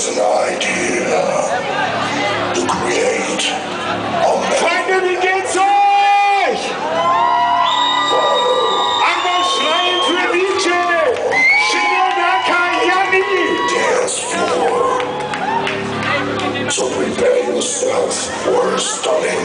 was an idea to create a Feinde! Dance floor. So prepare yourself for a stunning